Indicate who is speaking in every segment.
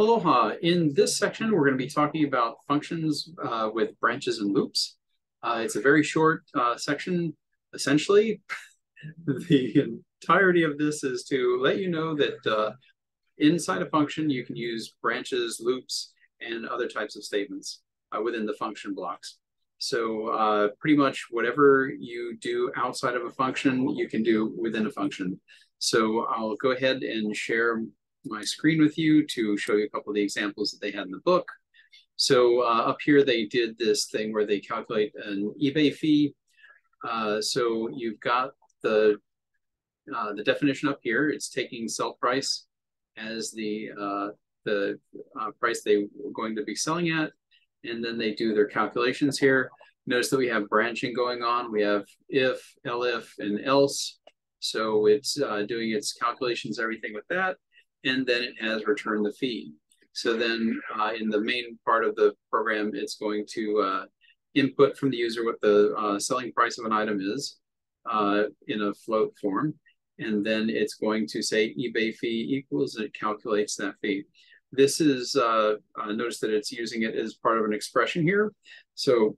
Speaker 1: Aloha. In this section, we're going to be talking about functions uh, with branches and loops. Uh, it's a very short uh, section. Essentially, the entirety of this is to let you know that uh, inside a function, you can use branches, loops, and other types of statements uh, within the function blocks. So uh, pretty much whatever you do outside of a function, you can do within a function. So I'll go ahead and share my screen with you to show you a couple of the examples that they had in the book. So uh, up here, they did this thing where they calculate an eBay fee. Uh, so you've got the uh, the definition up here. It's taking sell price as the uh, the uh, price they were going to be selling at, and then they do their calculations here. Notice that we have branching going on. We have if, elif, and else. So it's uh, doing its calculations, everything with that and then it has returned the fee. So then uh, in the main part of the program, it's going to uh, input from the user what the uh, selling price of an item is uh, in a float form. And then it's going to say eBay fee equals, and it calculates that fee. This is, uh, uh, notice that it's using it as part of an expression here. So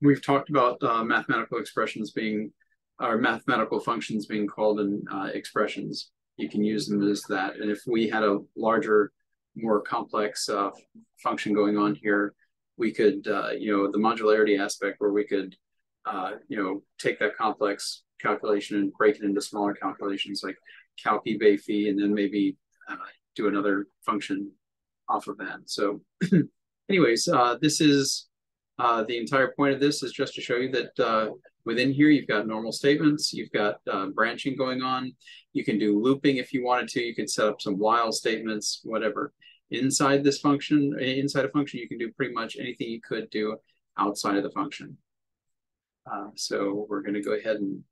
Speaker 1: we've talked about mathematical expressions being, or mathematical functions being called in expressions you can use them as that. And if we had a larger, more complex uh, function going on here, we could, uh, you know, the modularity aspect where we could, uh, you know, take that complex calculation and break it into smaller calculations like calc eBay fee, and then maybe uh, do another function off of that. So anyways, uh, this is uh, the entire point of this is just to show you that within here, you've got normal statements, you've got branching going on, you can do looping if you wanted to. You can set up some while statements, whatever. Inside this function, inside a function, you can do pretty much anything you could do outside of the function. Uh, so we're going to go ahead and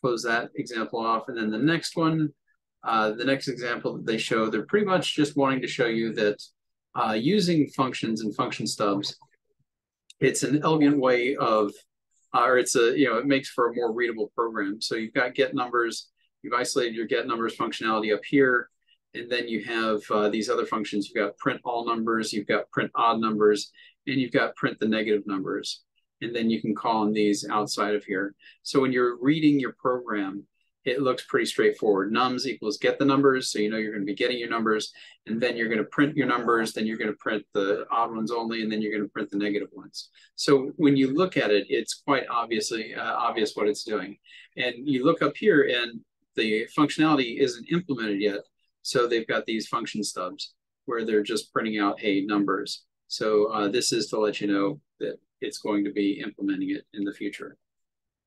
Speaker 1: close that example off. And then the next one, uh, the next example that they show, they're pretty much just wanting to show you that uh, using functions and function stubs, it's an elegant way of, uh, or it's a, you know, it makes for a more readable program. So you've got get numbers, You've isolated your get numbers functionality up here. And then you have uh, these other functions. You've got print all numbers, you've got print odd numbers, and you've got print the negative numbers. And then you can call on these outside of here. So when you're reading your program, it looks pretty straightforward. Nums equals get the numbers, so you know you're going to be getting your numbers, and then you're going to print your numbers, then you're going to print the odd ones only, and then you're going to print the negative ones. So when you look at it, it's quite obviously uh, obvious what it's doing. And you look up here, and the functionality isn't implemented yet. So they've got these function stubs where they're just printing out, hey, numbers. So uh, this is to let you know that it's going to be implementing it in the future.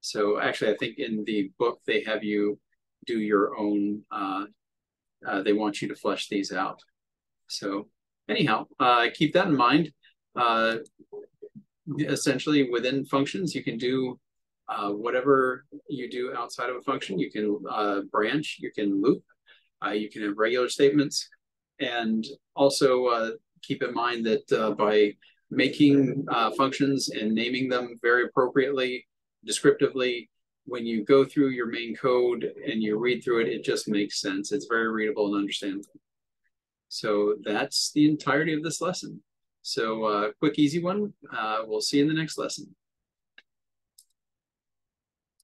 Speaker 1: So actually, I think in the book, they have you do your own, uh, uh, they want you to flesh these out. So anyhow, uh, keep that in mind. Uh, essentially, within functions, you can do uh, whatever you do outside of a function, you can uh, branch, you can loop, you can have regular statements. And also keep in mind that by making functions and naming them very appropriately, descriptively, when you go through your main code and you read through it, it just makes sense. It's very readable and understandable. So that's the entirety of this lesson. So uh, quick, easy one. Uh, we'll see you in the next lesson.